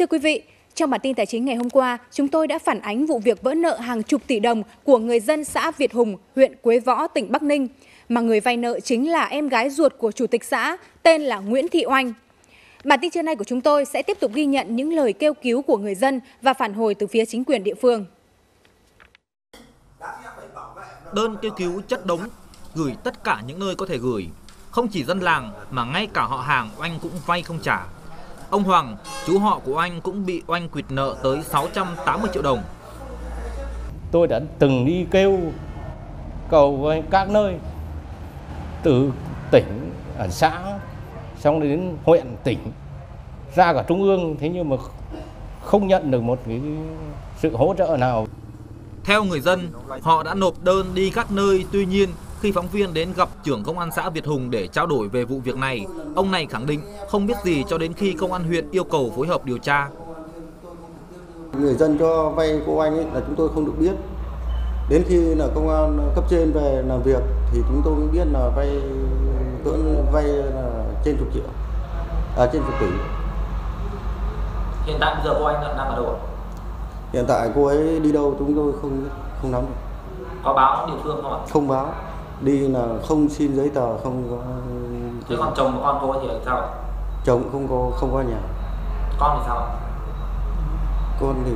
Thưa quý vị, trong bản tin tài chính ngày hôm qua, chúng tôi đã phản ánh vụ việc vỡ nợ hàng chục tỷ đồng của người dân xã Việt Hùng, huyện Quế Võ, tỉnh Bắc Ninh, mà người vay nợ chính là em gái ruột của chủ tịch xã, tên là Nguyễn Thị Oanh. Bản tin trưa nay của chúng tôi sẽ tiếp tục ghi nhận những lời kêu cứu của người dân và phản hồi từ phía chính quyền địa phương. Đơn kêu cứu chất đống, gửi tất cả những nơi có thể gửi. Không chỉ dân làng mà ngay cả họ hàng Oanh cũng vay không trả. Ông Hoàng, chú họ của anh cũng bị oanh quỵt nợ tới 680 triệu đồng. Tôi đã từng đi kêu cầu các nơi từ tỉnh ở xã xong đến huyện tỉnh ra cả trung ương thế nhưng mà không nhận được một cái sự hỗ trợ nào. Theo người dân, họ đã nộp đơn đi các nơi, tuy nhiên khi phóng viên đến gặp trưởng công an xã Việt Hùng để trao đổi về vụ việc này, ông này khẳng định không biết gì cho đến khi công an huyện yêu cầu phối hợp điều tra. Người dân cho vay cô anh ấy là chúng tôi không được biết. Đến khi là công an cấp trên về làm việc thì chúng tôi mới biết là vay cỡ vay là trên chục triệu, à trên chục tỷ. Hiện tại bây giờ cô anh đang ở đâu Hiện tại cô ấy đi đâu chúng tôi không không nắm được. Có báo địa phương không ạ? Không báo đi là không xin giấy tờ không có thế còn chồng của con cô thì sao chồng không có không có nhà con thì sao con thì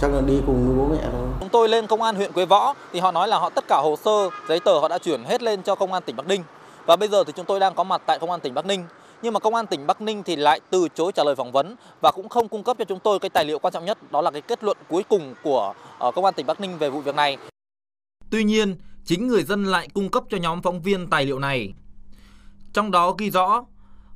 chắc là đi cùng với bố mẹ thôi. Chúng tôi lên công an huyện Quế Võ thì họ nói là họ tất cả hồ sơ, giấy tờ họ đã chuyển hết lên cho công an tỉnh Bắc Ninh. Và bây giờ thì chúng tôi đang có mặt tại công an tỉnh Bắc Ninh. Nhưng mà công an tỉnh Bắc Ninh thì lại từ chối trả lời phỏng vấn và cũng không cung cấp cho chúng tôi cái tài liệu quan trọng nhất đó là cái kết luận cuối cùng của uh, công an tỉnh Bắc Ninh về vụ việc này. Tuy nhiên, chính người dân lại cung cấp cho nhóm phóng viên tài liệu này. Trong đó ghi rõ,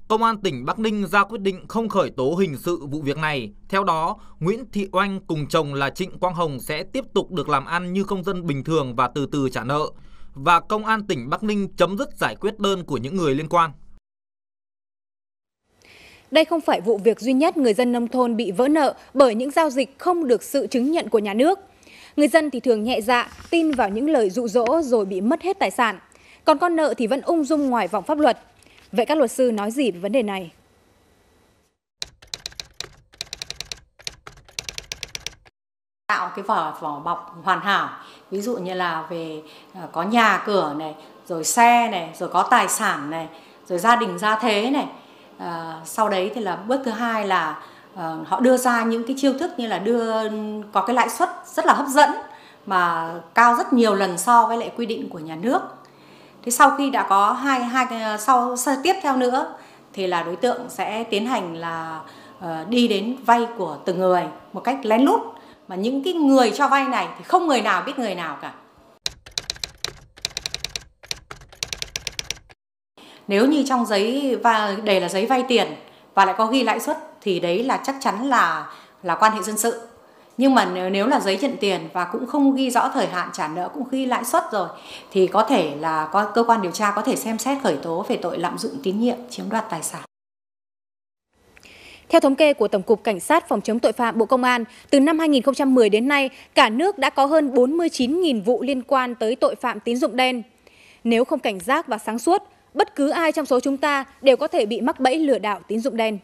Công an tỉnh Bắc Ninh ra quyết định không khởi tố hình sự vụ việc này. Theo đó, Nguyễn Thị Oanh cùng chồng là Trịnh Quang Hồng sẽ tiếp tục được làm ăn như công dân bình thường và từ từ trả nợ. Và Công an tỉnh Bắc Ninh chấm dứt giải quyết đơn của những người liên quan. Đây không phải vụ việc duy nhất người dân nông thôn bị vỡ nợ bởi những giao dịch không được sự chứng nhận của nhà nước. Người dân thì thường nhẹ dạ, tin vào những lời dụ dỗ rồi bị mất hết tài sản. Còn con nợ thì vẫn ung dung ngoài vòng pháp luật. Vậy các luật sư nói gì về vấn đề này? tạo cái vỏ vỏ bọc hoàn hảo ví dụ như là về ờ, có nhà cửa này rồi xe này rồi có tài sản này rồi gia đình gia thế này à, sau đấy thì là bước thứ hai là Ờ, họ đưa ra những cái chiêu thức như là đưa có cái lãi suất rất là hấp dẫn mà cao rất nhiều lần so với lại quy định của nhà nước. Thế sau khi đã có hai hai sau, sau tiếp theo nữa thì là đối tượng sẽ tiến hành là uh, đi đến vay của từng người một cách lén lút mà những cái người cho vay này thì không người nào biết người nào cả. Nếu như trong giấy và đây là giấy vay tiền và lại có ghi lãi suất thì đấy là chắc chắn là là quan hệ dân sự nhưng mà nếu, nếu là giấy nhận tiền và cũng không ghi rõ thời hạn trả nợ cũng ghi lãi suất rồi thì có thể là có cơ quan điều tra có thể xem xét khởi tố về tội lạm dụng tín nhiệm chiếm đoạt tài sản theo thống kê của Tổng cục Cảnh sát phòng chống tội phạm Bộ Công an, từ năm 2010 đến nay, cả nước đã có hơn 49.000 vụ liên quan tới tội phạm tín dụng đen. Nếu không cảnh giác và sáng suốt, bất cứ ai trong số chúng ta đều có thể bị mắc bẫy lừa đảo tín dụng đen.